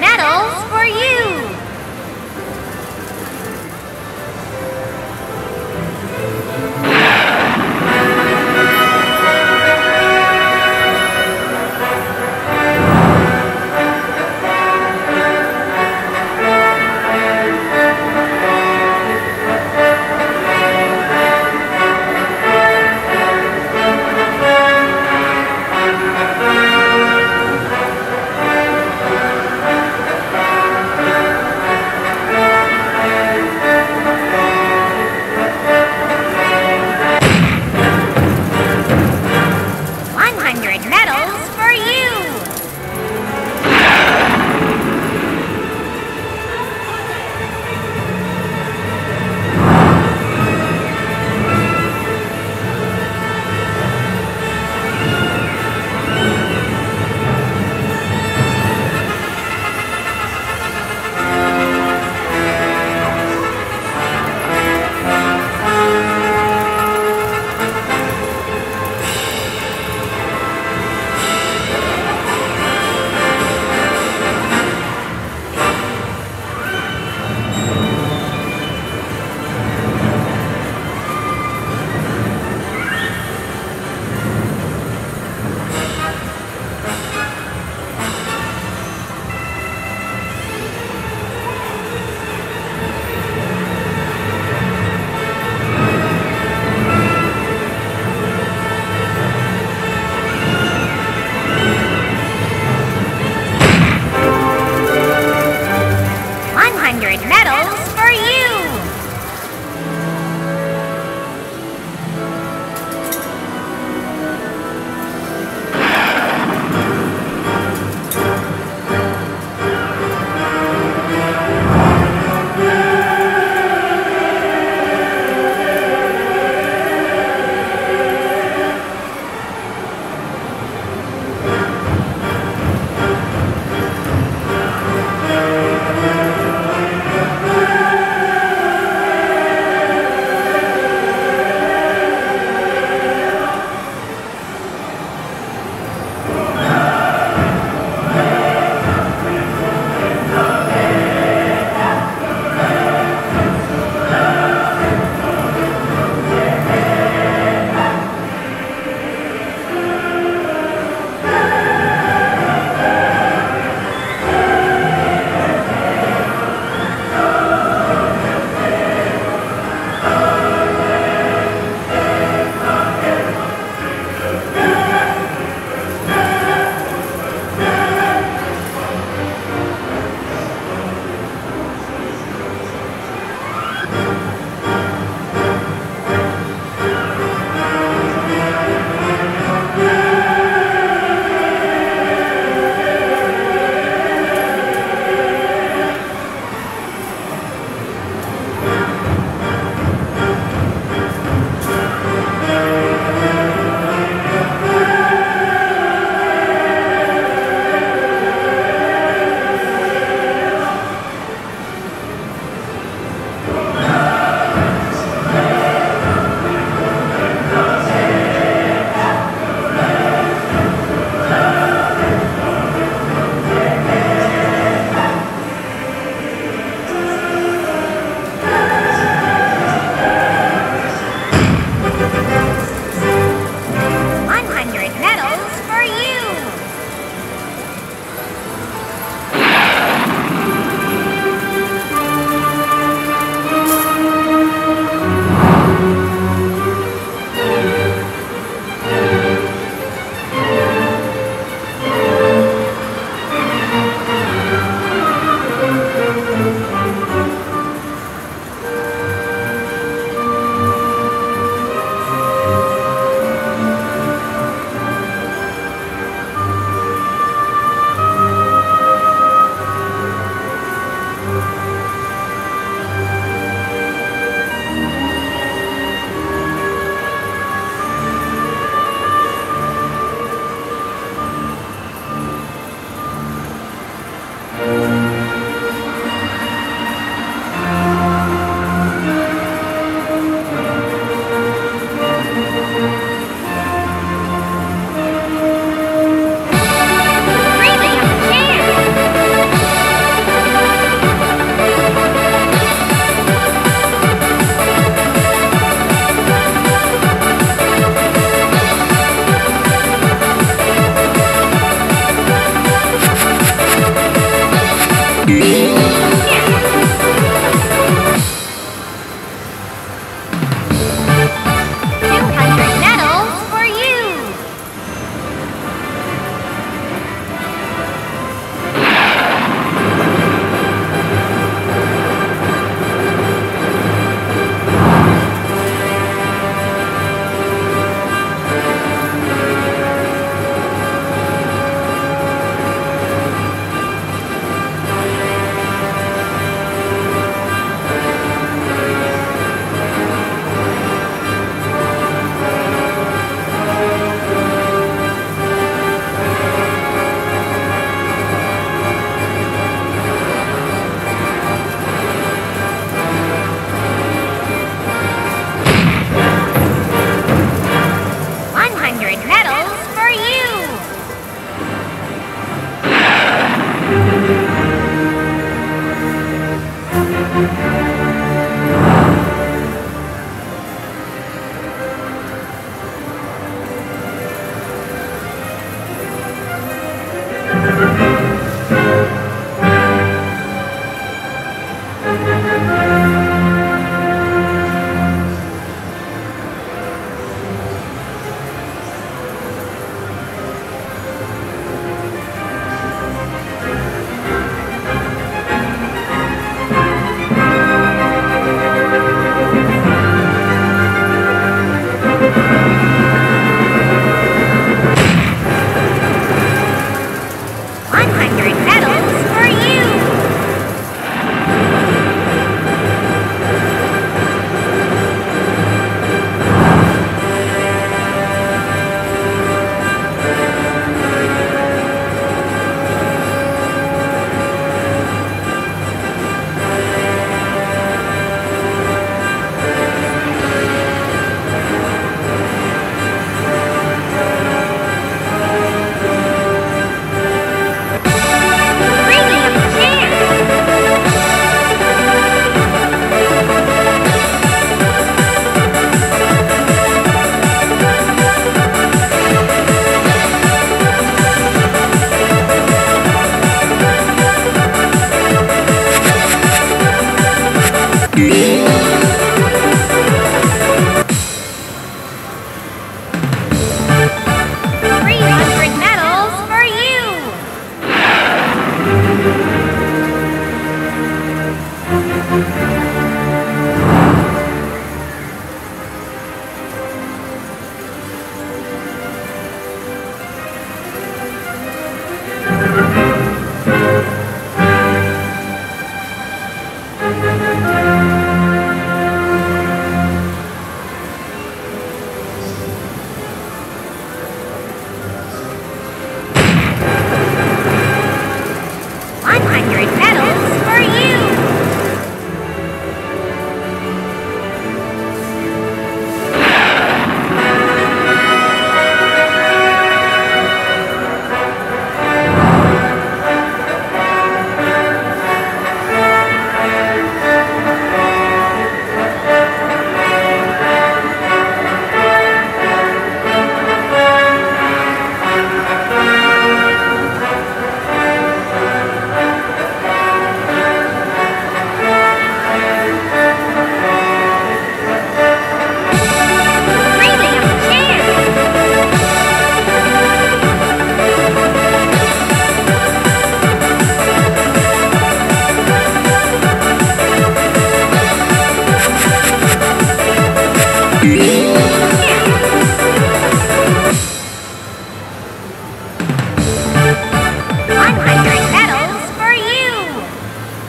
Medals for you!